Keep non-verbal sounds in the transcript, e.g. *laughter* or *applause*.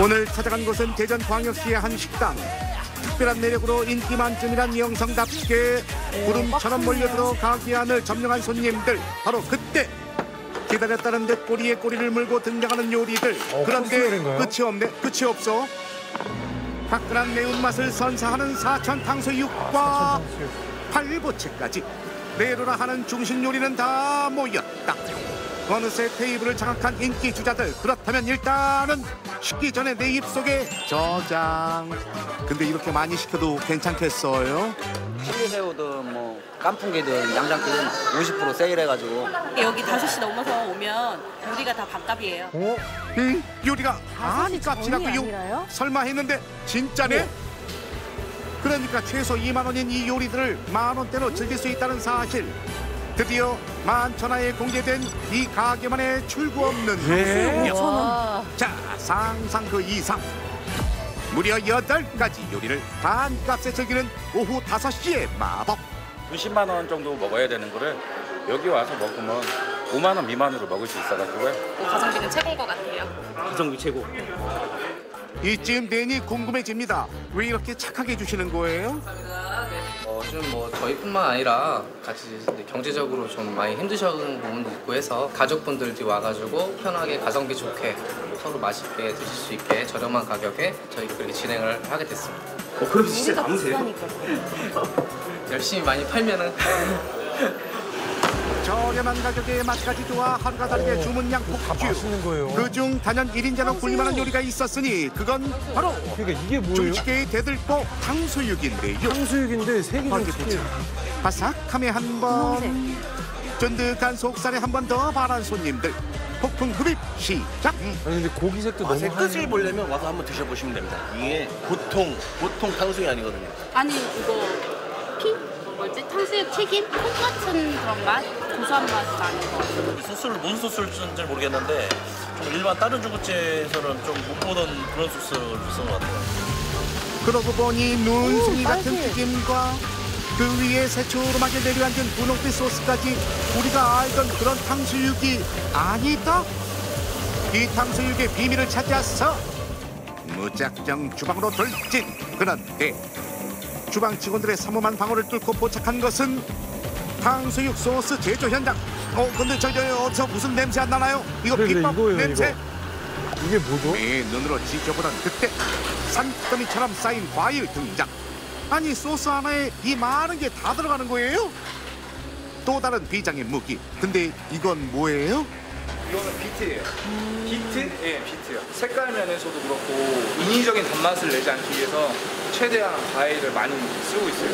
오늘 찾아간 곳은 대전광역시의 한 식당. 특별한 매력으로 인기 만점이란 영성답게 구름처럼 몰려들어 가게 안을 점령한 손님들. 바로 그때 기다렸다는 듯 꼬리에 꼬리를 물고 등장하는 요리들. 어, 그런데? 끝이 없네. 끝이 없어. 화끈한 매운맛을 선사하는 사천 탕수육과 팔보채까지 내로라 하는 중식 요리는 다 모였다. 어느새 테이블을 장악한 인기 주자들 그렇다면 일단은 식기 전에 내 입속에 저장. 근데 이렇게 많이 시켜도 괜찮겠어요? 칠리새우든 뭐 깐풍기든 양장기든 50% 세일해가지고 여기 5시 넘어서 오면 우리가 다 밥값이에요. 어? 응? 요리가 전이 요 아니라요? 설마 했는데 진짜네? 그러니까 최소 2만 원인 이 요리들을 만 원대로 즐길 수 있다는 사실. 드디어 만천하에 공개된 이 가게만의 출구 없는 예? 자 상상 그 이상 무려 여덟 가지 요리를 반값에 즐기는 오후 5시의 마법 90만 원 정도 먹어야 되는 거를 여기 와서 먹으면 5만 원 미만으로 먹을 수 있어가지고요. 가성비는 최고인 것 같아요. 가성비 최고. 이쯤 되니 궁금해집니다 왜 이렇게 착하게 해주시는 거예요? 어, 좀뭐 저희뿐만 아니라 같이 이제 경제적으로 좀 많이 힘드셨는 부분도 있고 해서 가족분들도 와가지고 편하게 가성비 좋게 서로 맛있게 드실 수 있게 저렴한 가격에 저희 그렇게 진행을 하게 됐습니다. 우리가 비싸니까. *laughs* 열심히 많이 팔면은 *laughs* 저렴한 가격에 맛까지 좋아 하루가 다르게 주문량 다 폭주 맛있는 거예요. 그중 단연 1인자로 굴릴만한 요리가 있었으니 그건 바로 그러니까 이게 뭐예요? 중식계의 대들보 탕수육인데요 탕수육인데 색이 좀 특이해요. 바삭함에 한 번 쫀득한 속살에 한 번 더 바란 손님들 폭풍 흡입 시작 아니 근데 고기 색도 너무 맛의 끝을 하얘. 보려면 와서 한번 드셔보시면 됩니다. 이게 보통 보통 탕수육이 아니거든요. 아니 이거 피? 뭐지? 탕수육 튀김? 콩 같은 그런 맛? 고소한 맛이 나는 거. 소스를 뭔 소스를 쓰는지 모르겠는데 좀 일반 다른 중국집에서는 좀 못 보던 그런 소스를 쓴것 같아요. 그러고 보니 눈송이 오, 같은 튀김과 그 위에 새초롬하게 내려앉은 분홍빛 소스까지 우리가 알던 그런 탕수육이 아니다 이 탕수육의 비밀을 찾았어 무작정 주방으로 돌진 그런데 주방 직원들의 삼엄한 방어를 뚫고 포착한 것은 탕수육 소스 제조 현장 어 근데 저, 저 어디서 무슨 냄새 안 나나요? 이거 그래, 그래, 비법 이거예요, 냄새 이거. 이게 뭐죠? 내 눈으로 지켜보던 그때 산더미처럼 쌓인 과일 등장 아니 소스 하나에 이 많은 게 다 들어가는 거예요? 또 다른 비장의 무기 근데 이건 뭐예요? 이거는 비트예요. 비트? 예, 비트요. 색깔 면에서도 그렇고 인위적인 단맛을 내지 않기 위해서 최대한 과일을 많이 쓰고 있어요.